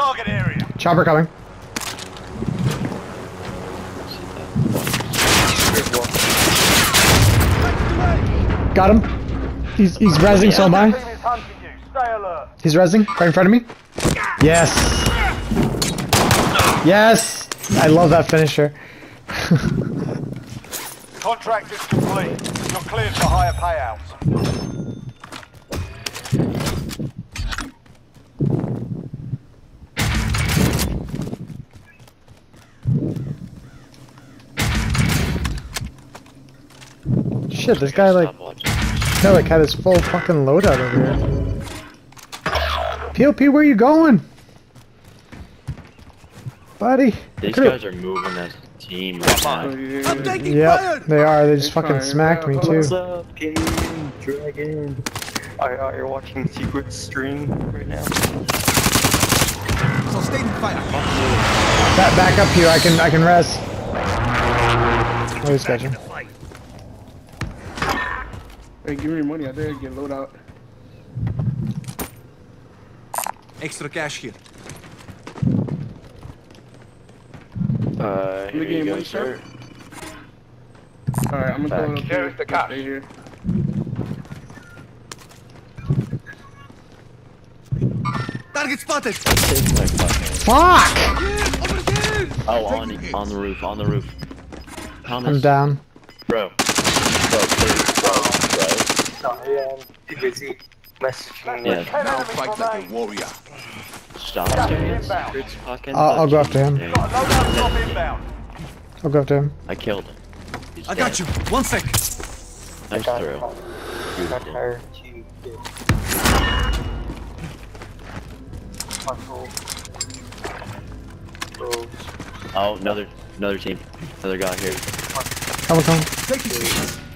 target area. Chopper coming. Got him. He's he's rezzing, so am I. Team is hunting you. Stay alert. He's rezzing right in front of me. Yes. Yes. I love that finisher. Contract is complete. You're cleared for higher payouts. Shit, this guy like Stop guy like had his full fucking loadout over here. POP, where you going? Buddy. These Could've- guys are moving as a team right now. Yep, they are. They just It's fucking smacked me too. What's up, Game Dragon? Are, are you watching Secret Stream right now? So stay in fire. Back, back up here. I can I can rest. Oh, he's catching. Hey, give me your money. I dare get load out. Extra cash here. Uh, here Look at you your go, money, sir. sir. Alright, I'm gonna throw it up Here's here. the cash. Stay here. Target spotted. Take my fucking- Fuck! Oh, on, on the roof, on the roof. Thomas, I'm down. Bro. Bro, please, bro, bro. Sorry, I'm too busy messaging. Yeah, Ten Now enemies fight like a remain. warrior. stop Gas is doing inbound. secrets fucking I'll- I'll go after him. touching Got a thing. loadout drop inbound. I'll go up to him. I killed him. He's I got you. One sec. Nice got throw. Not Beautiful. tired to get muscle. Those Oh, another, another team. Another guy here. Come on, come on.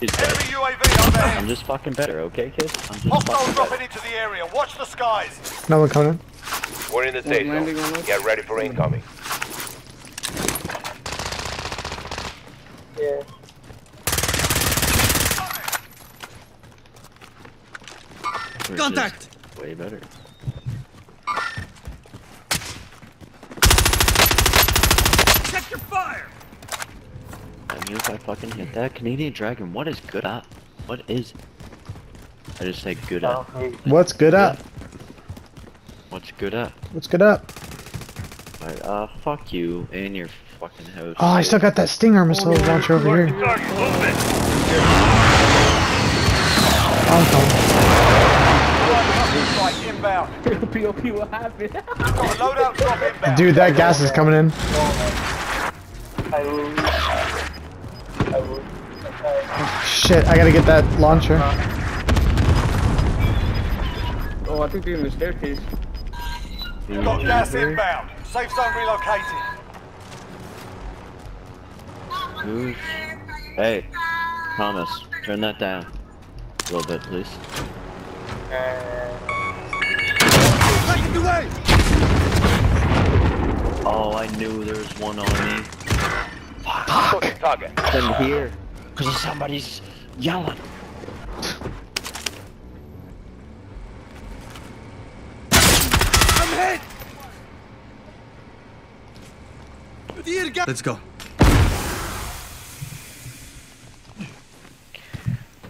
He's dead. Enemy UAV I'm just fucking better, okay, kid? I'm just Hostiles fucking dropping better. into the area. Watch the skies. No one coming. We're in the safe zone. Get ready for incoming. Yeah. Contact. Way better. Check your fire. I mean, if I fucking hit that Canadian Dragon, what is good at? What is? I just say good at. Oh, What's good up? What's good at? What's good up? Alright, uh, fuck you and your fucking house. Oh, I still got that Stinger missile launcher over here. I'm coming. Strike inbound. POP, what happened? Got a loadout drop inbound. Dude, that gas is coming in. I will. I will. Okay. Shit, I gotta get that launcher. Oh, I think they're in the staircase. Got gas inbound. Safe zone relocated. Who's... Hey, Thomas, turn that down. A little bit, please. Taking the way. Oh, I knew there was one on me. Fuck. Target. Then here, because somebody's yelling. I'm hit. Let's go.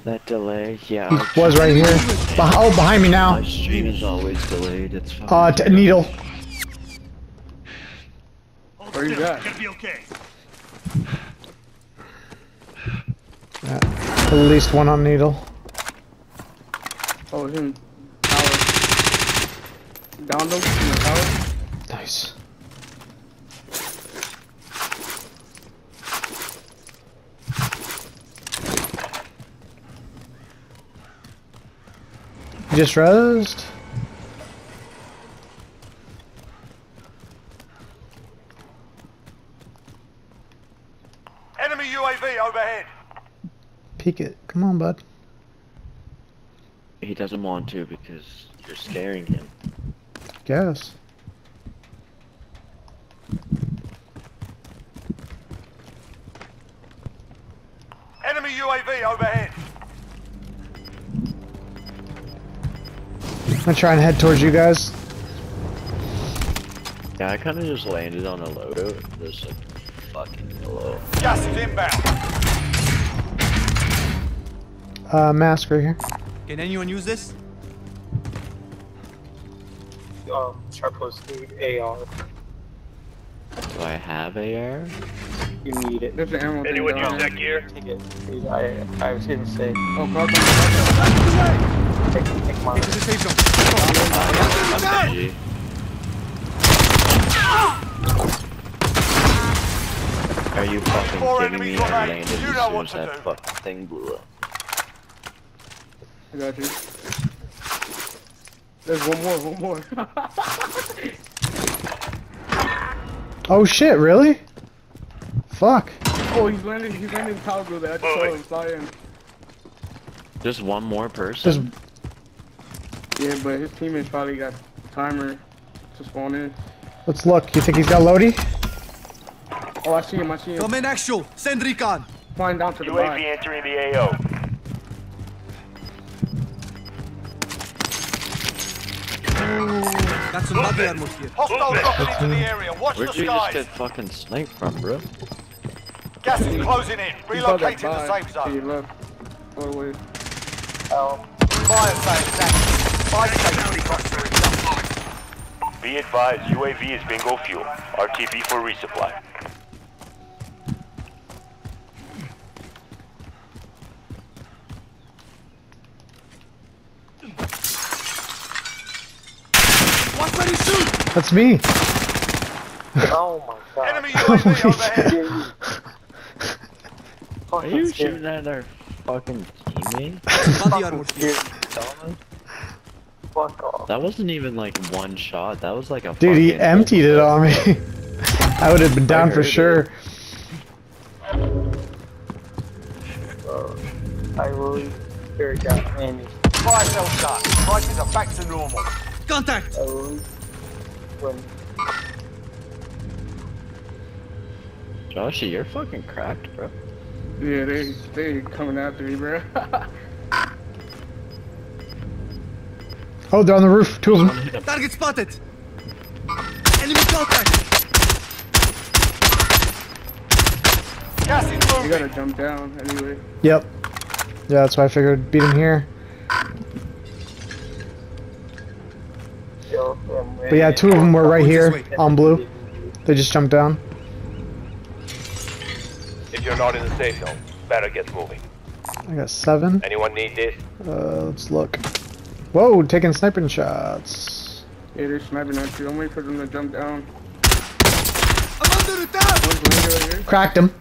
That delay, yeah. Was right here. Beh- oh, behind me now. My stream is always delayed. It's fine. Uh, t- needle. Where you at? Yeah, at least one on needle. Oh, it's in tower. Downed him in the tower. Nice. You just rosed? Enemy UAV overhead. Peek it. Come on, bud. He doesn't want to because you're scaring him. Guess. Enemy UAV overhead. I'm gonna try and head towards you guys. Yeah, I kind of just landed on a loadout. Just like fucking hello. Gas is inbound. Uh, mask right here. Can anyone use this? Um, Sharpos need AR. Do I have AR? You need it. There's an ammo thing Anyone use that gear? Take it. Dude, I, I was gonna say, Oh, car coming. take, take mine. Get to the safe zone. I'm BG. Are you fucking Four kidding me? enemies I remain. landed You as know soon what as to that do. fucking thing blew up. I got you. There's one more, one more. Oh shit, really? Fuck. oh, he's landing, he's landing power building. I just saw him fly. Just one more person? Just Yeah, but his teammates probably got timer to spawn in. let's look. You think he's got Lodi? Oh, I see him, I see him. Come in actual. Send recon. Flying down to the UAV entering the AO. Got some body armor here. Hostiles dropping into the area. Watch Where'd the you just skies. get fucking sniped from, bro? Gas is closing in. He saw that Relocating the buy safe To zone. your left. All the way. Um, Fire sales active. Fire safety cluster is up. Be advised, UAV is bingo fuel. RTB for resupply. Watch where you shoot. That's me. oh my god. Enemy UAV overhead. Are you scared. shooting at our fucking teammate? Some body armor here. Scared. Fuck off. That wasn't even like one shot. That was like a Dude, he emptied it on me. I would have been down for sure. Uh, I really very got any. Fire sales done. Prices are back to normal. Contact. I really Joshy, you're fucking cracked, bro. Yeah, they they coming after me, bro. Oh, they're on the roof. Two of them. Target spotted. Enemy contact. You gotta jump down anyway. Yep. Yeah, that's why I figured beat him here. yo, um, But yeah, two of them were right here on blue. They just jumped down. If you're not in the safe zone, better get moving. I got seven. Anyone need this? Uh, let's look. Whoa, taking sniping shots. Yeah, they're sniping at you. I'm waiting for them to jump down. I'm under attack. One's landing right here. Cracked him.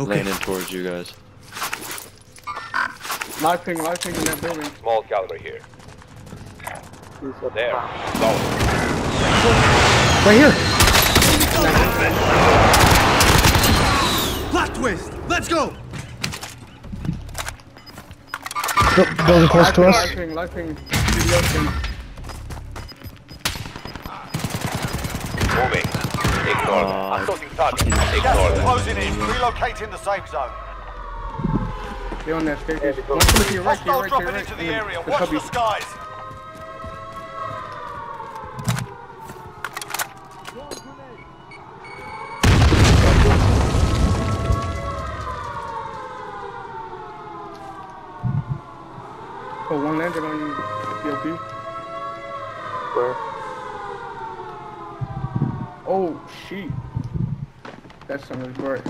Okay. Landing towards you guys. Live ping, live ping in that building. Small caliber here. He's up There. top. Go. Right here. Plot twist. Let's go. Bu- building close to us. ping, live ping. Moving. Ignore them. Uh, Assaulting target. Gas Ignore is them. closing in. Relocating the safe zone. They're on that staircase. they go. One's coming to your right, to Hostiles right, to dropping right. into the And area. the Watch the skies. Oh, one landed on you, PLP. Where? Oh, shit. That's something right.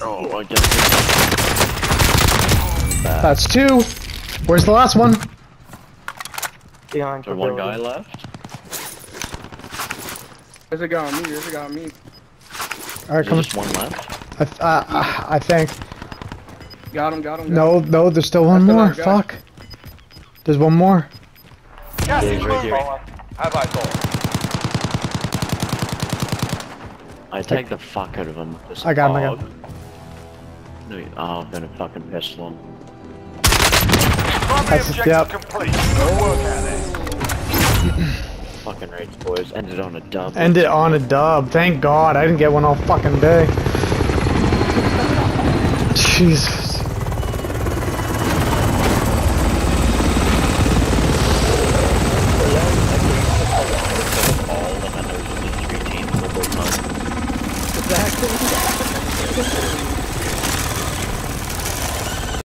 Oh, I guess. That's two. Where's the last one? Behind Is there the one building. guy left? There's a guy on me, there's a guy on me. All right, Is there come. just one left? I, th- uh, uh, I think. Got him, got him. Got No, him. no, there's still one That's more. Fuck. There's one more. Gas Yeah, he's right here. Have I thought? I tagged the fuck out of him. This I got him, I got dog. No, you- oh, I'm gonna fucking pistol him. Primary That's- objective yep. complete. Good work out there. Fucking rage, boys. Ended on a dub. End it on a dub. Thank God. I didn't get one all fucking day. Jesus.